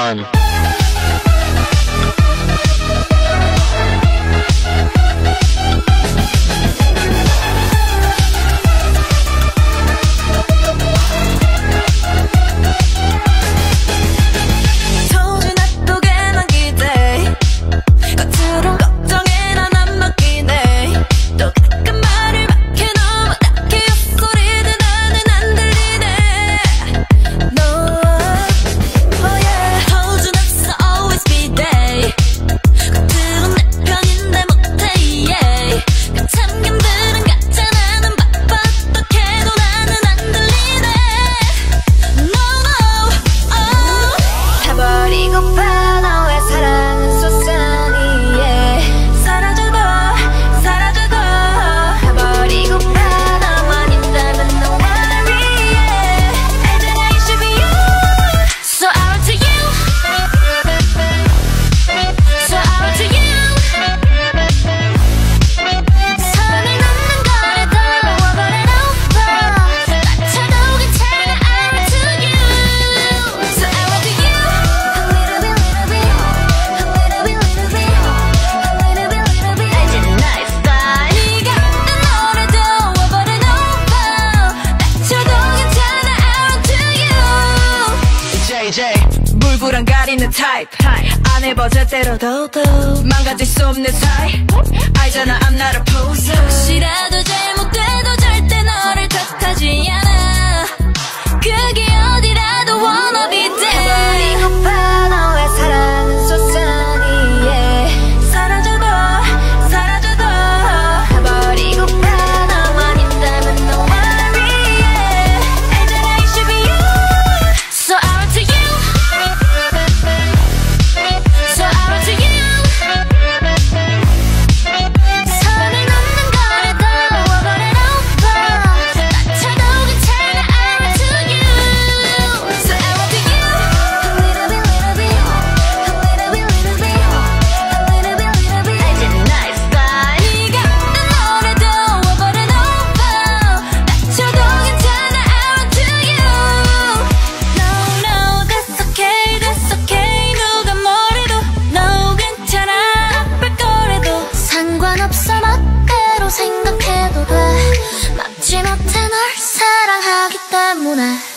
fun. 불안 가리는 타입 안 해봐도 때려도 망가질 수 없는 사이 알잖아 I'm not a poser I'm Samurai